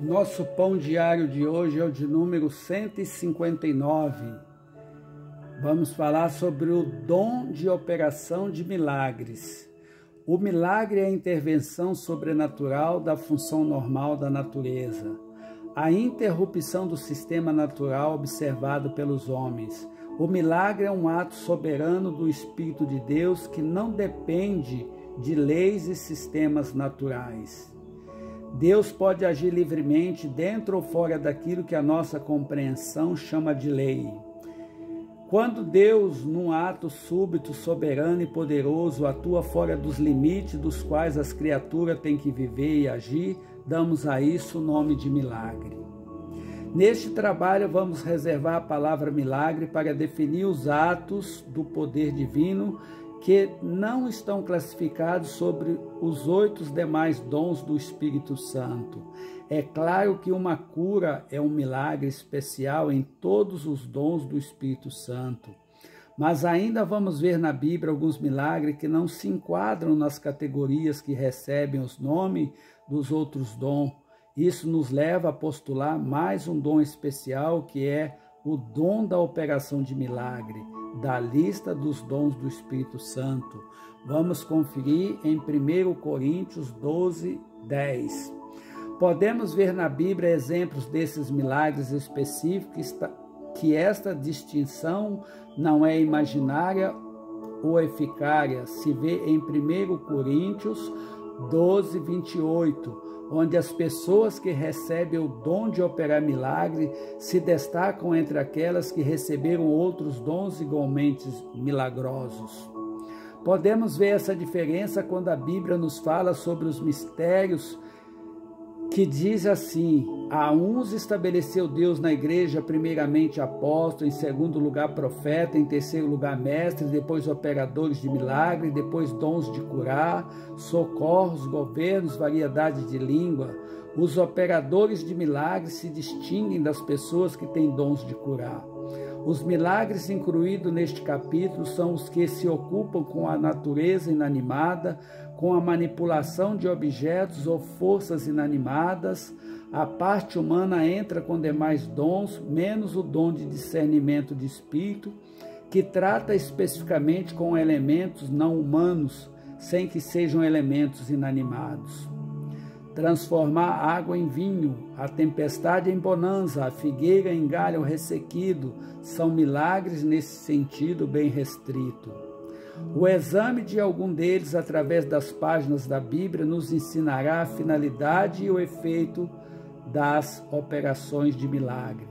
Nosso pão diário de hoje é o de número 159. Vamos falar sobre o dom de operação de milagres. O milagre é a intervenção sobrenatural da função normal da natureza, a interrupção do sistema natural observado pelos homens. O milagre é um ato soberano do Espírito de Deus que não depende de leis e sistemas naturais. Deus pode agir livremente dentro ou fora daquilo que a nossa compreensão chama de lei. Quando Deus, num ato súbito, soberano e poderoso, atua fora dos limites dos quais as criaturas têm que viver e agir, damos a isso o nome de milagre. Neste trabalho, vamos reservar a palavra milagre para definir os atos do poder divino que não estão classificados sobre os oito demais dons do Espírito Santo. É claro que uma cura é um milagre especial em todos os dons do Espírito Santo. Mas ainda vamos ver na Bíblia alguns milagres que não se enquadram nas categorias que recebem os nomes dos outros dons. Isso nos leva a postular mais um dom especial que é o dom da operação de milagre da lista dos dons do Espírito Santo. Vamos conferir em 1 Coríntios 12, 10. Podemos ver na Bíblia exemplos desses milagres específicos que esta distinção não é imaginária ou eficária, se vê em 1 Coríntios 12, 28 onde as pessoas que recebem o dom de operar milagre se destacam entre aquelas que receberam outros dons igualmente milagrosos. Podemos ver essa diferença quando a Bíblia nos fala sobre os mistérios que diz assim: a uns estabeleceu Deus na igreja, primeiramente apóstolo, em segundo lugar profeta, em terceiro lugar mestre, depois operadores de milagre, depois dons de curar, socorros, governos, variedade de língua. Os operadores de milagres se distinguem das pessoas que têm dons de curar. Os milagres incluídos neste capítulo são os que se ocupam com a natureza inanimada, com a manipulação de objetos ou forças inanimadas. A parte humana entra com demais dons, menos o dom de discernimento de espírito, que trata especificamente com elementos não humanos, sem que sejam elementos inanimados transformar água em vinho, a tempestade em bonança, a figueira em galho ressequido, são milagres nesse sentido bem restrito. O exame de algum deles através das páginas da Bíblia nos ensinará a finalidade e o efeito das operações de milagre.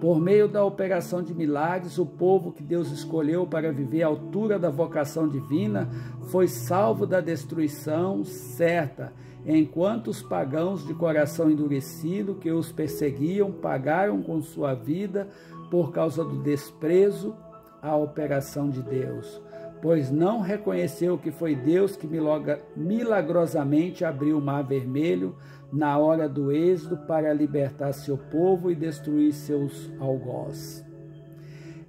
Por meio da operação de milagres, o povo que Deus escolheu para viver à altura da vocação divina foi salvo da destruição certa enquanto os pagãos de coração endurecido que os perseguiam pagaram com sua vida por causa do desprezo à operação de Deus, pois não reconheceu que foi Deus que milagrosamente abriu o mar vermelho na hora do êxodo para libertar seu povo e destruir seus algozes.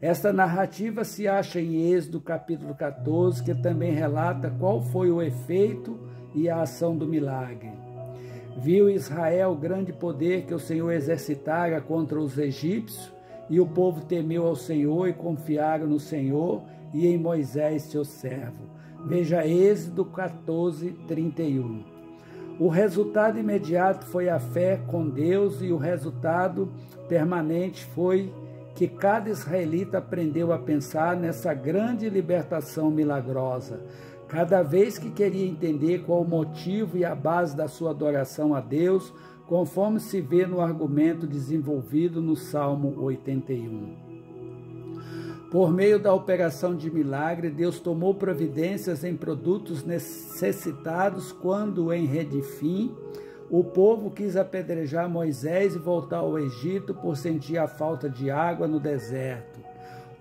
Esta narrativa se acha em Êxodo capítulo 14, que também relata qual foi o efeito e a ação do milagre. Viu Israel o grande poder que o Senhor exercitara contra os egípcios, e o povo temeu ao Senhor e confiaram no Senhor e em Moisés, seu servo. Veja Êxodo 14, 31. O resultado imediato foi a fé com Deus, e o resultado permanente foi que cada israelita aprendeu a pensar nessa grande libertação milagrosa. Cada vez que queria entender qual o motivo e a base da sua adoração a Deus, conforme se vê no argumento desenvolvido no Salmo 81. Por meio da operação de milagre, Deus tomou providências em produtos necessitados quando, em Redifim, o povo quis apedrejar Moisés e voltar ao Egito por sentir a falta de água no deserto.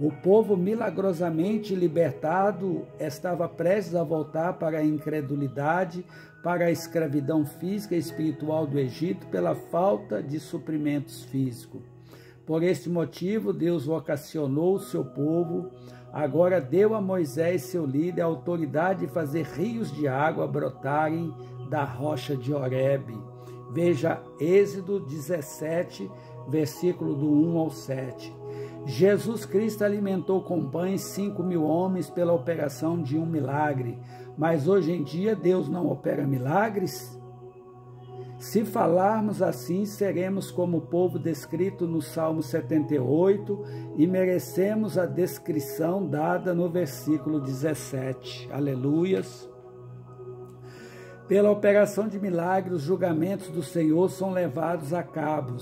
O povo milagrosamente libertado estava prestes a voltar para a incredulidade, para a escravidão física e espiritual do Egito pela falta de suprimentos físicos. Por este motivo, Deus vocacionou o seu povo, agora deu a Moisés, seu líder, a autoridade de fazer rios de água brotarem da rocha de Horebe. Veja Êxodo 17, versículo do 1 ao 7. Jesus Cristo alimentou com pães cinco mil homens pela operação de um milagre, mas hoje em dia Deus não opera milagres? Se falarmos assim, seremos como o povo descrito no Salmo 78 e merecemos a descrição dada no versículo 17. Aleluias. Pela operação de milagres, os julgamentos do Senhor são levados a cabo.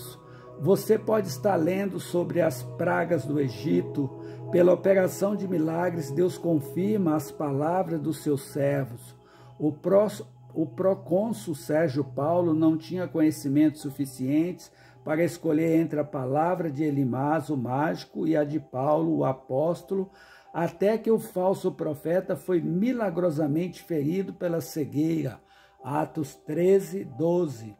Você pode estar lendo sobre as pragas do Egito. Pela operação de milagres, Deus confirma as palavras dos seus servos. O, pró, o procônsul Sérgio Paulo não tinha conhecimentos suficientes para escolher entre a palavra de Elimás, o mágico, e a de Paulo, o apóstolo, até que o falso profeta foi milagrosamente ferido pela cegueira Atos 13, 12.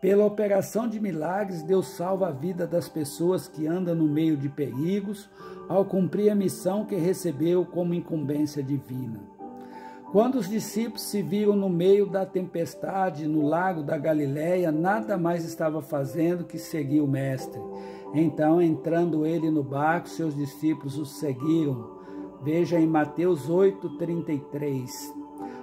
Pela operação de milagres, Deus salva a vida das pessoas que andam no meio de perigos, ao cumprir a missão que recebeu como incumbência divina. Quando os discípulos se viram no meio da tempestade no lago da Galileia, nada mais estava fazendo que seguir o Mestre. Então, entrando ele no barco, seus discípulos o seguiram. Veja em Mateus 8, 33.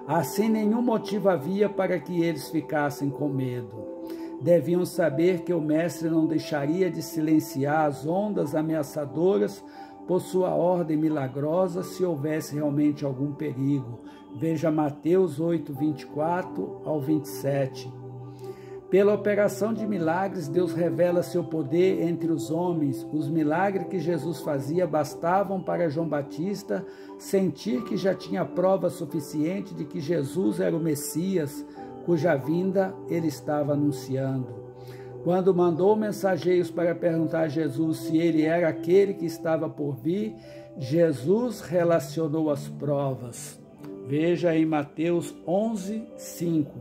Assim, nenhum motivo havia para que eles ficassem com medo. Deviam saber que o Mestre não deixaria de silenciar as ondas ameaçadoras por sua ordem milagrosa se houvesse realmente algum perigo. Veja Mateus 8, 24 ao 27. Pela operação de milagres, Deus revela seu poder entre os homens. Os milagres que Jesus fazia bastavam para João Batista sentir que já tinha prova suficiente de que Jesus era o Messias, cuja vinda ele estava anunciando. Quando mandou mensageiros para perguntar a Jesus se ele era aquele que estava por vir, Jesus relacionou as provas. Veja em Mateus 11, 5.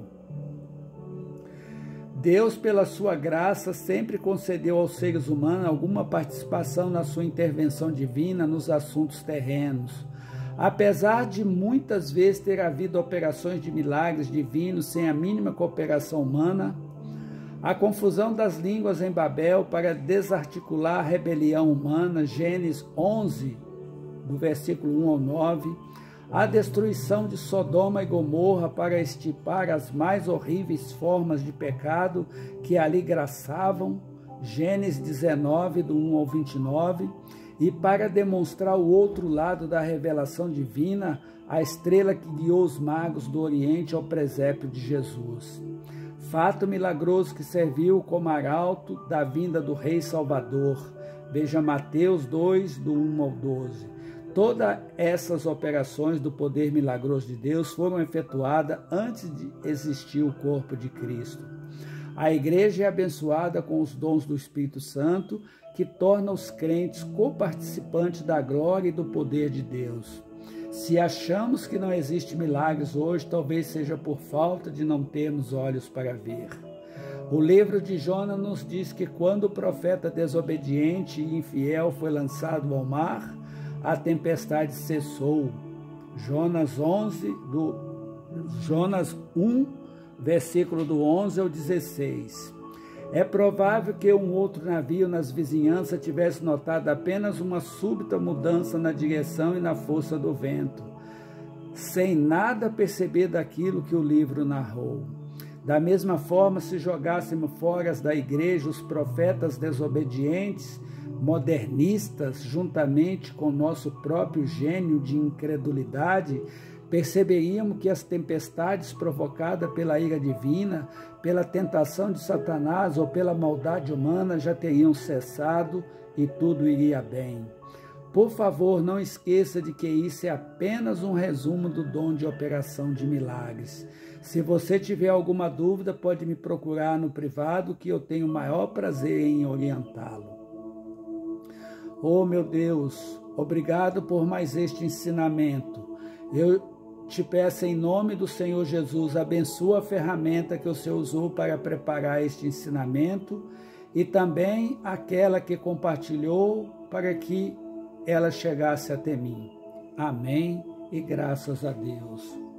Deus, pela sua graça, sempre concedeu aos seres humanos alguma participação na sua intervenção divina nos assuntos terrenos. Apesar de muitas vezes ter havido operações de milagres divinos sem a mínima cooperação humana, a confusão das línguas em Babel para desarticular a rebelião humana, Gênesis 11, do versículo 1 ao 9, a destruição de Sodoma e Gomorra para estipar as mais horríveis formas de pecado que ali graçavam, Gênesis 19, do 1 ao 29, e para demonstrar o outro lado da revelação divina, a estrela que guiou os magos do Oriente ao presépio de Jesus. Fato milagroso que serviu como arauto da vinda do Rei Salvador. Veja Mateus 2, do 1 ao 12. Todas essas operações do poder milagroso de Deus foram efetuadas antes de existir o corpo de Cristo. A igreja é abençoada com os dons do Espírito Santo, que torna os crentes coparticipantes da glória e do poder de Deus. Se achamos que não existe milagres hoje, talvez seja por falta de não termos olhos para ver. O livro de Jonas nos diz que quando o profeta desobediente e infiel foi lançado ao mar, a tempestade cessou. Jonas 11 do Jonas 1, versículo do 11 ao 16. É provável que um outro navio nas vizinhanças tivesse notado apenas uma súbita mudança na direção e na força do vento, sem nada perceber daquilo que o livro narrou. Da mesma forma, se jogássemos fora da igreja os profetas desobedientes, modernistas, juntamente com nosso próprio gênio de incredulidade, perceberíamos que as tempestades provocadas pela ira divina, pela tentação de Satanás ou pela maldade humana já teriam cessado e tudo iria bem. Por favor, não esqueça de que isso é apenas um resumo do dom de operação de milagres. Se você tiver alguma dúvida, pode me procurar no privado, que eu tenho o maior prazer em orientá-lo. Oh, meu Deus, obrigado por mais este ensinamento. Eu te peço em nome do Senhor Jesus, abençoa a ferramenta que o Senhor usou para preparar este ensinamento e também aquela que compartilhou para que ela chegasse até mim. Amém e graças a Deus.